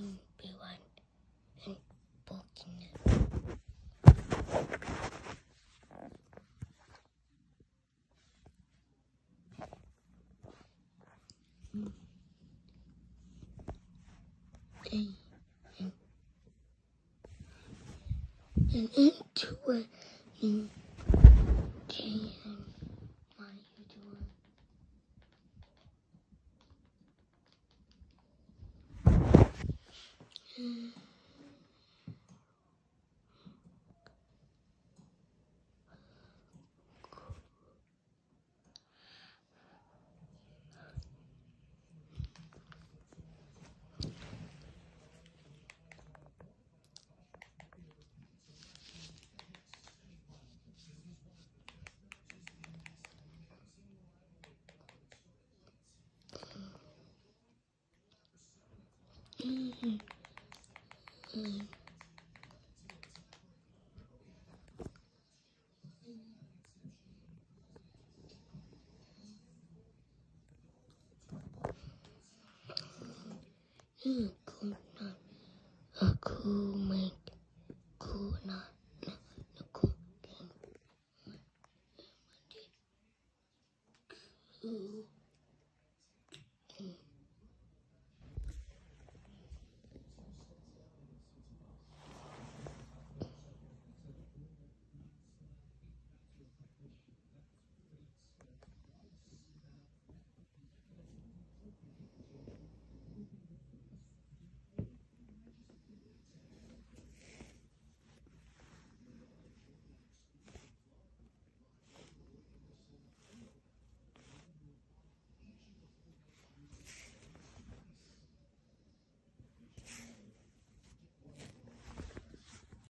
to be one and walking it. And, and, and into it, Mm-hmm. Ừ.